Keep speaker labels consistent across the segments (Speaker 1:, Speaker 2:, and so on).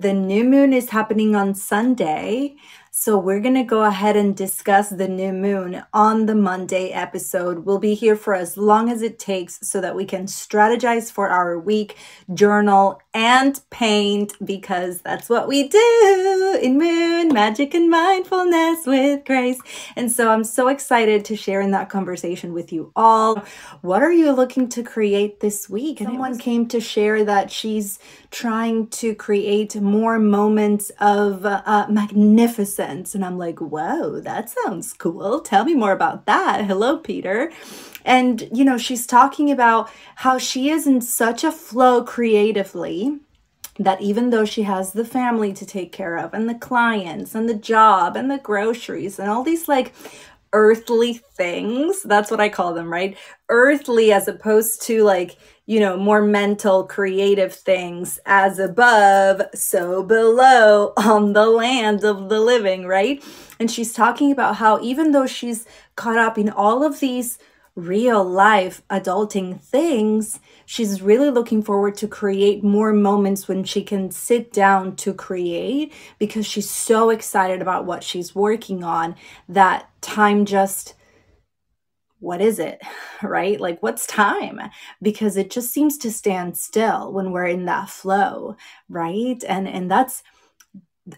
Speaker 1: the new moon is happening on Sunday. So we're going to go ahead and discuss the new moon on the Monday episode. We'll be here for as long as it takes so that we can strategize for our week, journal, and paint because that's what we do in Moon Magic and Mindfulness with Grace. And so I'm so excited to share in that conversation with you all. What are you looking to create this week? Someone came to share that she's trying to create more moments of uh, magnificence. And I'm like, whoa, that sounds cool. Tell me more about that. Hello, Peter. And, you know, she's talking about how she is in such a flow creatively that even though she has the family to take care of and the clients and the job and the groceries and all these like earthly things, that's what I call them, right? Earthly as opposed to like, you know, more mental, creative things as above, so below on the land of the living, right? And she's talking about how even though she's caught up in all of these real life adulting things, she's really looking forward to create more moments when she can sit down to create because she's so excited about what she's working on that time just what is it right? Like what's time? Because it just seems to stand still when we're in that flow right? And and that's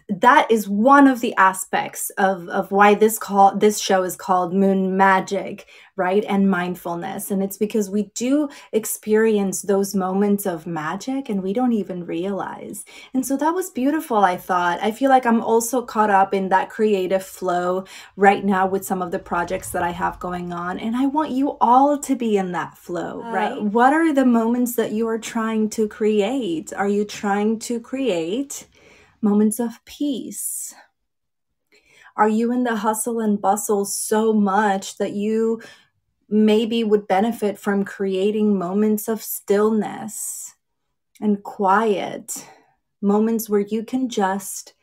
Speaker 1: that is one of the aspects of, of why this call this show is called moon magic right? And mindfulness. And it's because we do experience those moments of magic and we don't even realize. And so that was beautiful i thought. I feel like i'm also caught up in that creative flow right now with some of the projects that i have going on. And i want you all to be in that flow uh, right? What are the moments that you are trying to create? Are you trying to create moments of peace? Are you in the hustle and bustle so much that you maybe would benefit from creating moments of stillness and quiet, moments where you can just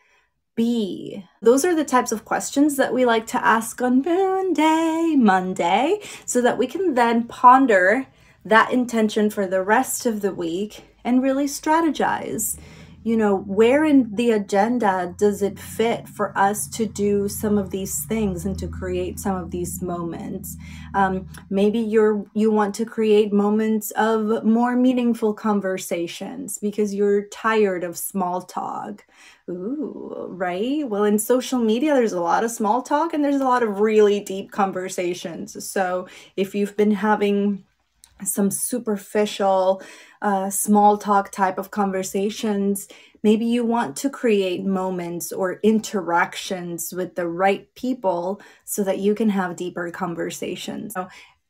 Speaker 1: be? Those are the types of questions that we like to ask on Moon Day, Monday, so that we can then ponder that intention for the rest of the week and really strategize you know where in the agenda does it fit for us to do some of these things and to create some of these moments um, maybe you're you want to create moments of more meaningful conversations because you're tired of small talk Ooh, right. Well, in social media, there's a lot of small talk and there's a lot of really deep conversations. So if you've been having some superficial uh, small talk type of conversations. Maybe you want to create moments or interactions with the right people so that you can have deeper conversations. So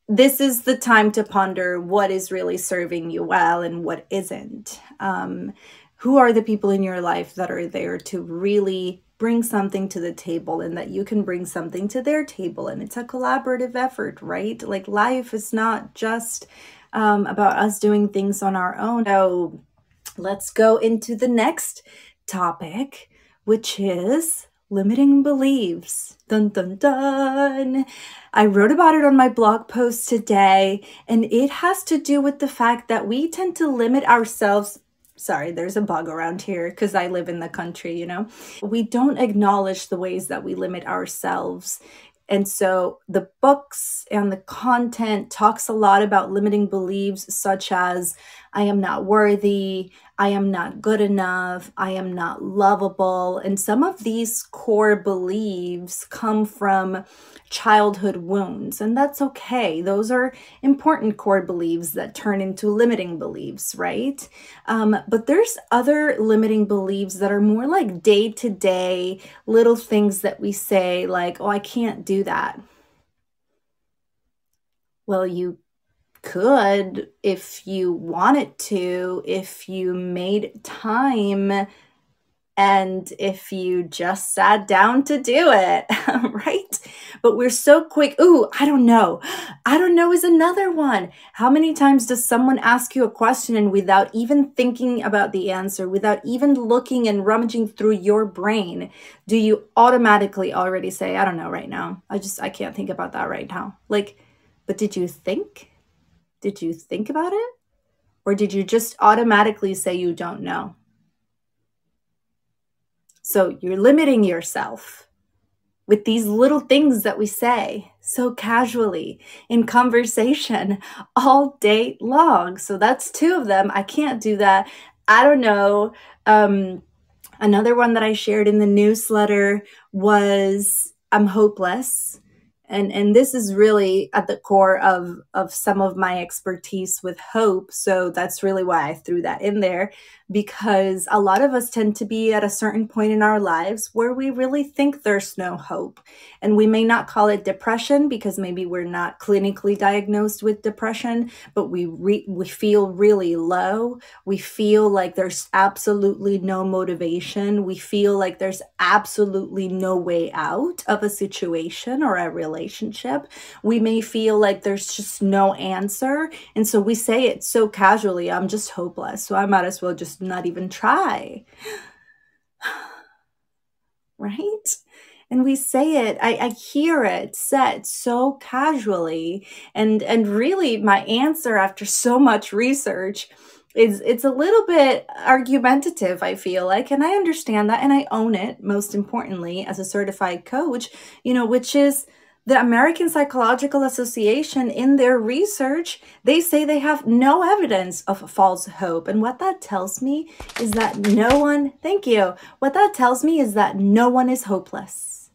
Speaker 1: this is the time to ponder what is really serving you well and what isn't. Um, who are the people in your life that are there to really bring something to the table and that you can bring something to their table. And it's a collaborative effort right? Like life is not just um, about us doing things on our own. So let's go into the next topic which is limiting beliefs. Dun dun dun. I wrote about it on my blog post today and it has to do with the fact that we tend to limit ourselves sorry, there's a bug around here because I live in the country, you know. We don't acknowledge the ways that we limit ourselves. And so the books and the content talks a lot about limiting beliefs such as I am not worthy, I am not good enough, I am not lovable. And some of these core beliefs come from childhood wounds, and that's okay. Those are important core beliefs that turn into limiting beliefs, right? Um, but there's other limiting beliefs that are more like day to day little things that we say, like, oh, I can't do that. Well, you could if you wanted to, if you made time and if you just sat down to do it, right? But we're so quick. Ooh, I don't know. I don't know is another one. How many times does someone ask you a question and without even thinking about the answer, without even looking and rummaging through your brain, do you automatically already say, I don't know right now? I just, I can't think about that right now. Like, but did you think? Did you think about it? Or did you just automatically say you don't know? So you're limiting yourself with these little things that we say so casually in conversation all day long. So that's two of them. I can't do that. I don't know. Um, another one that I shared in the newsletter was I'm hopeless and and this is really at the core of of some of my expertise with hope. So that's really why i threw that in there because a lot of us tend to be at a certain point in our lives where we really think there's no hope. And we may not call it depression because maybe we're not clinically diagnosed with depression but we re- we feel really low. We feel like there's absolutely no motivation. We feel like there's absolutely no way out of a situation or a relationship relationship, we may feel like there's just no answer. And so we say it so casually I'm just hopeless. So I might as well just not even try. right? and we say it I, I, hear it said so casually and and really my answer after so much research is it's a little bit argumentative i feel like and i understand that and i own it most importantly as a certified coach you know which is the American Psychological Association, in their research, they say they have no evidence of false hope. And what that tells me is that no one, thank you, what that tells me is that no one is hopeless.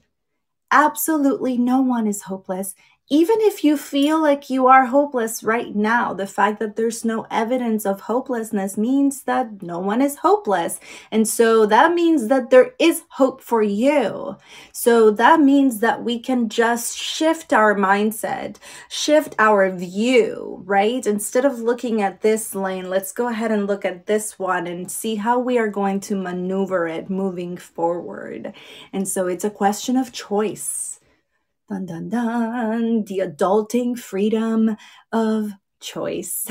Speaker 1: Absolutely no one is hopeless even if you feel like you are hopeless right now, the fact that there's no evidence of hopelessness means that no one is hopeless. And so that means that there is hope for you. So that means that we can just shift our mindset, shift our view, right? Instead of looking at this lane, let's go ahead and look at this one and see how we are going to maneuver it moving forward. And so it's a question of choice Dun dun dun. The adulting freedom of choice.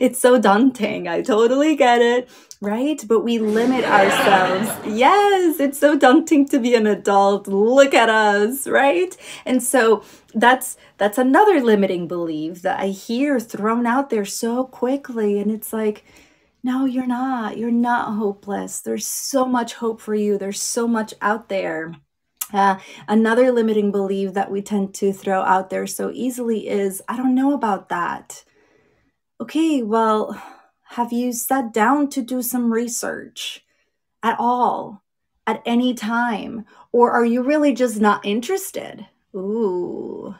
Speaker 1: it's so daunting. I totally get it, right? But we limit ourselves. Yes, it's so daunting to be an adult. Look at us, right? And so that's that's another limiting belief that I hear thrown out there so quickly and it's like no, you're not. You're not hopeless. There's so much hope for you. There's so much out there. Uh, another limiting belief that we tend to throw out there so easily is I don't know about that. Okay, well, have you sat down to do some research at all, at any time? Or are you really just not interested? Ooh,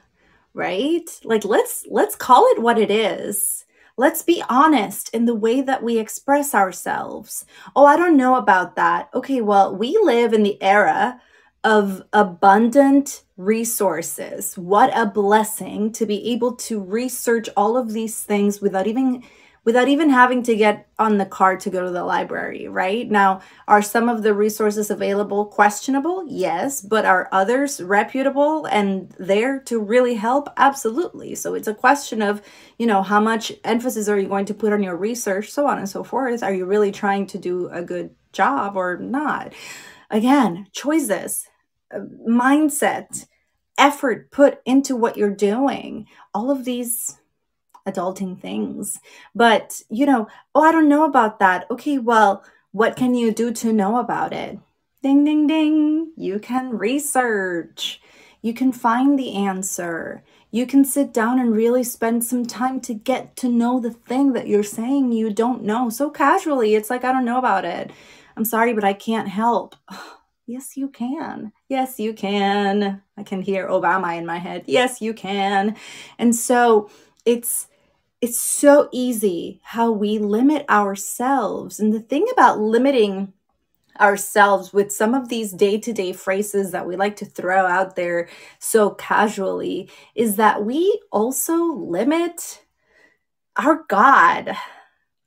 Speaker 1: right? Like let's let's call it what it is. Let's be honest in the way that we express ourselves. Oh, I don't know about that. Okay, well, we live in the era of abundant resources. What a blessing to be able to research all of these things without even without even having to get on the car to go to the library, right? Now, are some of the resources available questionable? Yes, but are others reputable and there to really help? Absolutely. So it's a question of, you know, how much emphasis are you going to put on your research, so on and so forth. Are you really trying to do a good job or not? Again, choices mindset, effort put into what you're doing, all of these adulting things. But, you know, oh, I don't know about that. Okay, well, what can you do to know about it? Ding, ding, ding. You can research. You can find the answer. You can sit down and really spend some time to get to know the thing that you're saying you don't know so casually. It's like, I don't know about it. I'm sorry, but I can't help. Yes, you can. Yes, you can. I can hear Obama in my head. Yes, you can. And so it's it's so easy how we limit ourselves. And the thing about limiting ourselves with some of these day-to-day phrases that we like to throw out there so casually is that we also limit our God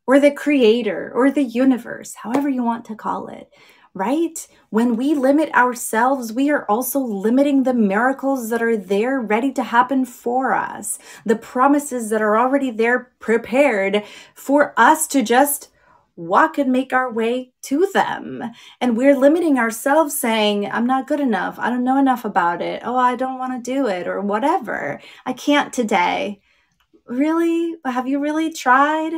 Speaker 1: or the creator or the universe, however you want to call it right? When we limit ourselves, we are also limiting the miracles that are there ready to happen for us, the promises that are already there prepared for us to just walk and make our way to them. And we're limiting ourselves saying, I'm not good enough. I don't know enough about it. Oh, I don't want to do it or whatever. I can't today. Really? Have you really tried?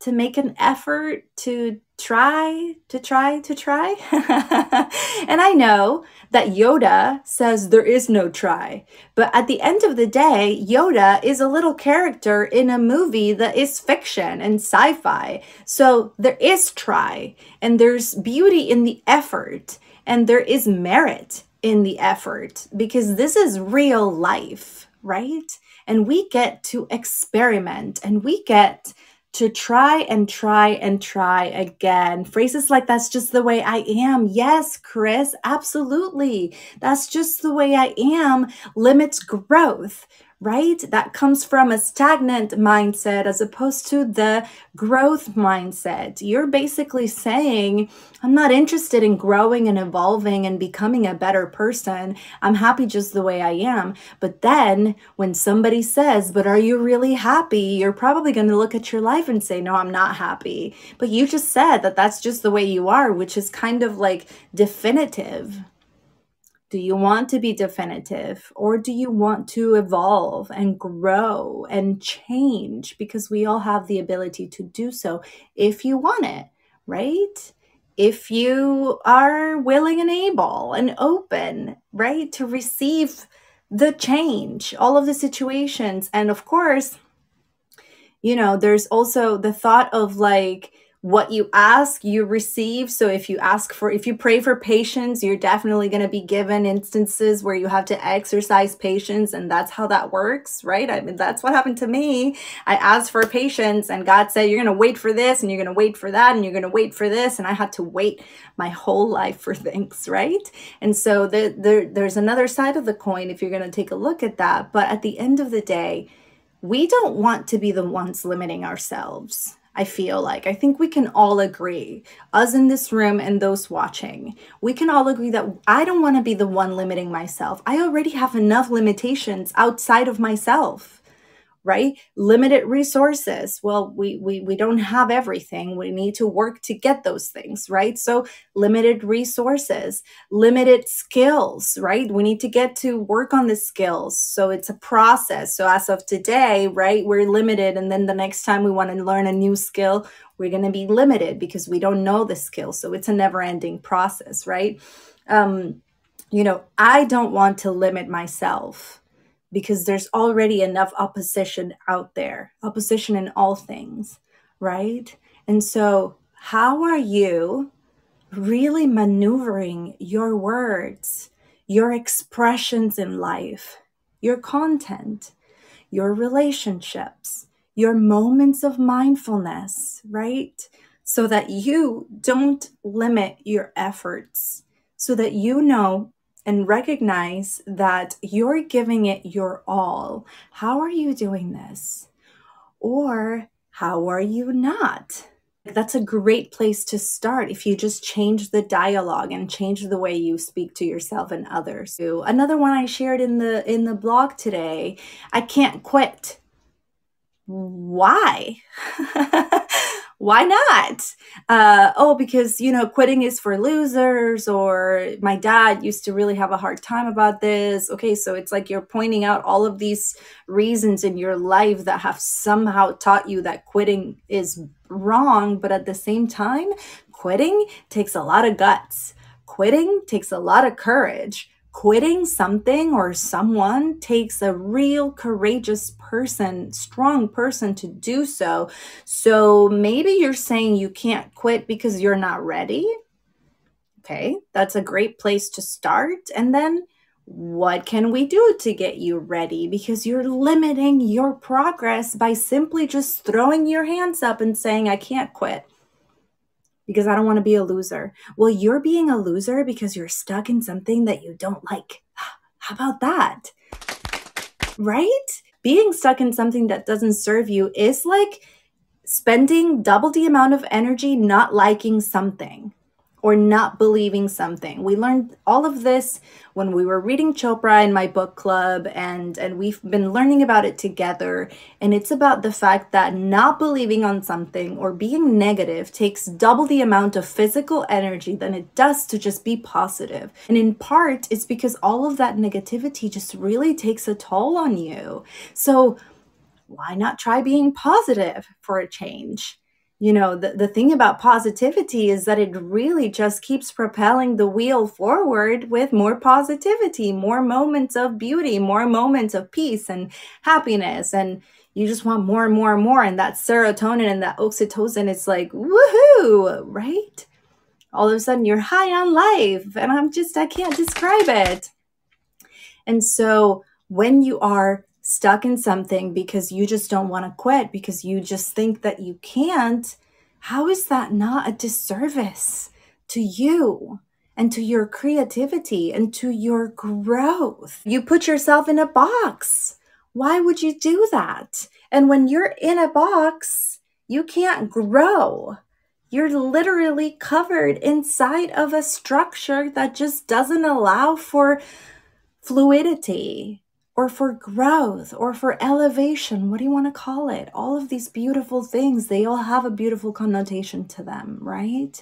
Speaker 1: To make an effort to try to try to try. and I know that Yoda says there is no try. But at the end of the day, Yoda is a little character in a movie that is fiction and sci fi. So there is try, and there's beauty in the effort, and there is merit in the effort because this is real life, right? And we get to experiment and we get to try and try and try again. Phrases like that's just the way I am. Yes, Chris, absolutely. That's just the way I am limits growth right? That comes from a stagnant mindset as opposed to the growth mindset. You're basically saying, I'm not interested in growing and evolving and becoming a better person. I'm happy just the way I am. But then when somebody says, But are you really happy? You're probably going to look at your life and say, No, I'm not happy. But you just said that that's just the way you are, which is kind of like definitive. Do you want to be definitive or do you want to evolve and grow and change? Because we all have the ability to do so if you want it, right? If you are willing and able and open, right, to receive the change, all of the situations. And of course, you know, there's also the thought of like, what you ask you receive. So if you ask for if you pray for patience you're definitely going to be given instances where you have to exercise patience and that's how that works right? I mean that's what happened to me. I asked for patience and god said you're going to wait for this and you're going to wait for that and you're going to wait for this and i had to wait my whole life for things right? And so the, the, there's another side of the coin if you're going to take a look at that. But at the end of the day we don't want to be the ones limiting ourselves I feel like. I think we can all agree, us in this room and those watching, we can all agree that I don't want to be the one limiting myself. I already have enough limitations outside of myself right? Limited resources. Well we, we we don't have everything. We need to work to get those things right? So limited resources limited skills right? We need to get to work on the skills. So it's a process. So as of today right we're limited. And then the next time we want to learn a new skill we're going to be limited because we don't know the skill. So it's a never ending process right? Um you know i don't want to limit myself because there's already enough opposition out there, opposition in all things, right? And so, how are you really maneuvering your words, your expressions in life, your content, your relationships, your moments of mindfulness, right? So that you don't limit your efforts, so that you know and recognize that you're giving it your all. How are you doing this? Or how are you not? That's a great place to start if you just change the dialogue and change the way you speak to yourself and others. Another one I shared in the in the blog today, I can't quit. Why? why not? Uh, oh, because, you know, quitting is for losers, or my dad used to really have a hard time about this. Okay, so it's like you're pointing out all of these reasons in your life that have somehow taught you that quitting is wrong, but at the same time, quitting takes a lot of guts. Quitting takes a lot of courage quitting something or someone takes a real courageous person, strong person to do so. So maybe you're saying you can't quit because you're not ready. Okay, that's a great place to start. And then what can we do to get you ready? Because you're limiting your progress by simply just throwing your hands up and saying, I can't quit because I don't want to be a loser. Well, you're being a loser because you're stuck in something that you don't like. How about that? Right? Being stuck in something that doesn't serve you is like spending double the amount of energy not liking something or not believing something. We learned all of this when we were reading Chopra in my book club and and we've been learning about it together and it's about the fact that not believing on something or being negative takes double the amount of physical energy than it does to just be positive. And in part it's because all of that negativity just really takes a toll on you. So why not try being positive for a change? You know, the, the thing about positivity is that it really just keeps propelling the wheel forward with more positivity, more moments of beauty, more moments of peace and happiness. And you just want more and more and more. And that serotonin and that oxytocin, it's like, woohoo, right? All of a sudden you're high on life. And I'm just, I can't describe it. And so when you are stuck in something because you just don't want to quit, because you just think that you can't, how is that not a disservice to you? and to your creativity and to your growth. You put yourself in a box. Why would you do that? And when you're in a box, you can't grow. You're literally covered inside of a structure that just doesn't allow for fluidity or for growth or for elevation. What do you want to call it? All of these beautiful things, they all have a beautiful connotation to them, right?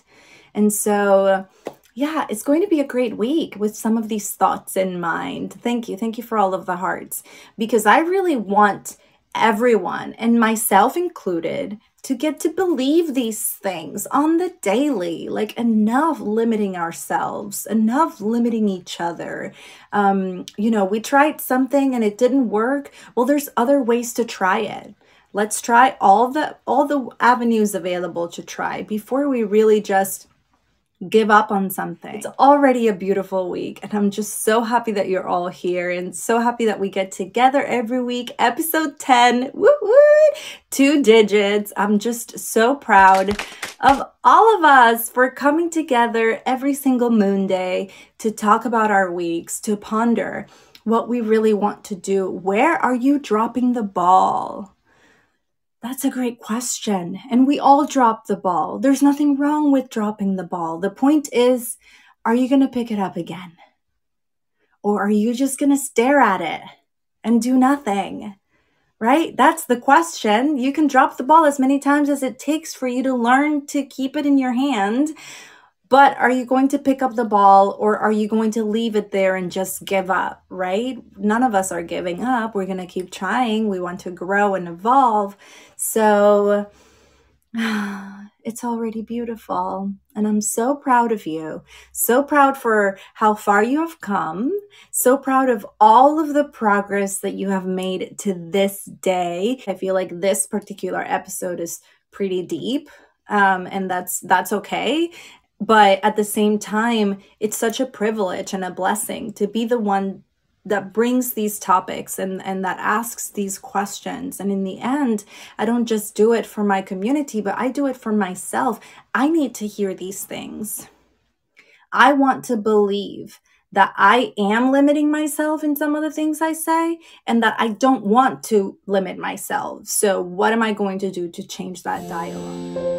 Speaker 1: And so, yeah, it's going to be a great week with some of these thoughts in mind. Thank you. Thank you for all of the hearts because I really want everyone, and myself included, to get to believe these things on the daily like enough limiting ourselves enough limiting each other. Um, you know we tried something and it didn't work. Well there's other ways to try it. Let's try all the all the avenues available to try before we really just give up on something. It's already a beautiful week, and I'm just so happy that you're all here and so happy that we get together every week. Episode 10, woo woo, two digits. I'm just so proud of all of us for coming together every single moon day to talk about our weeks, to ponder what we really want to do. Where are you dropping the ball? That's a great question. And we all drop the ball. There's nothing wrong with dropping the ball. The point is, are you going to pick it up again? Or are you just going to stare at it and do nothing? Right? That's the question. You can drop the ball as many times as it takes for you to learn to keep it in your hand but are you going to pick up the ball or are you going to leave it there and just give up, right? None of us are giving up. We're going to keep trying. We want to grow and evolve. So it's already beautiful. And I'm so proud of you. So proud for how far you have come. So proud of all of the progress that you have made to this day. I feel like this particular episode is pretty deep um, and that's that's okay but at the same time it's such a privilege and a blessing to be the one that brings these topics and and that asks these questions and in the end i don't just do it for my community but i do it for myself i need to hear these things i want to believe that I am limiting myself in some of the things I say and that I don't want to limit myself. So, what am I going to do to change that dialogue?